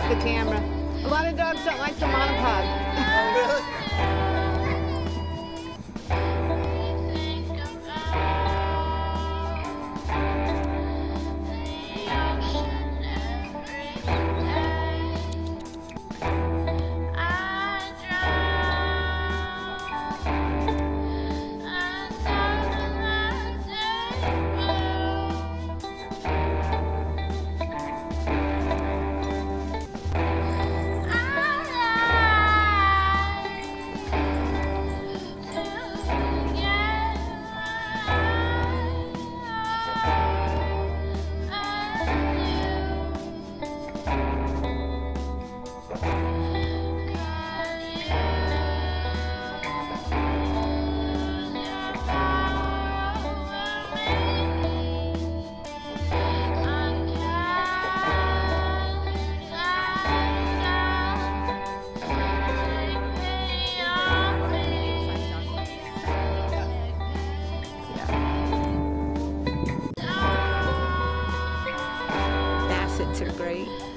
the camera. A lot of dogs don't like the monopod. right?